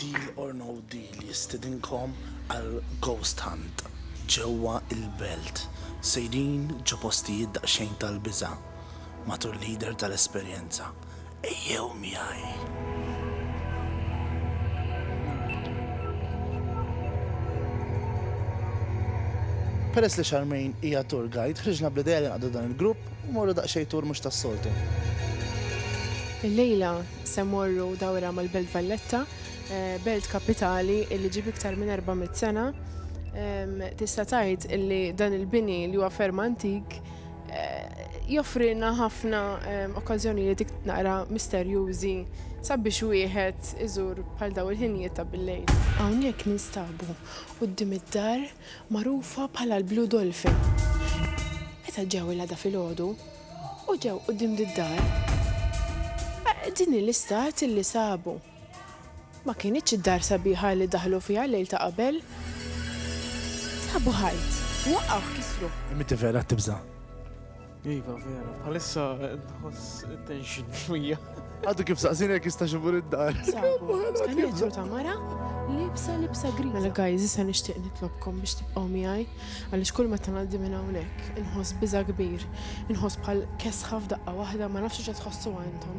Deal or No Deal jistidinkom għal ghost hunt ġewwa l-belt. Sejrin ġo postijiet daqsxejn tal-biża' matul li jidher tal-esperjenza. Ejjew miegħi! Peress li Charmaine hija tour guide, ħriġna bl-idea li naqdu dan il-grupp u morru daqsxejn tour mhux tas-soltu. Illejla Se mmorru dawra mal-Belt Valletta, belt kapitali li ġib iktar minn 400 sena. Tista' tgħid li dan il-bini li huwa ferm antik joffrilna ħafna okkażjonijiet naqra misterjużi sabiex wieħed iżur bħal dawn il-ħinijiet ta' billejl. Hawnhekk ninstabu quddiem id-dar magħrufa bħala l-Blue Dolphin. Meta ġew il-għada filgħodu, U ġew quddiem did-dar. Din hi l-istat li sabu. Ma kinitx id-dar sabiħa li daħlu fiha l-lejl ta' qabel. Sabu ħajt. Waqgħuh, kisruh. Inti vera qed tibża'? Iva, vera. Bħalissa nħoss tension fija. Għadu kif saqsini jek jistax imur id-dar. Kanetru ta' mara, libsa libsa gri. Mela guys, issa nixtieq nitlobkom biex tibqgħu miegħi għaliex kull meta ngħaddi minn hawnhekk inħoss biża' kbir, inħoss bħal kesħa f'daqqa waħda ma nafx x'qed tħossu għandhom.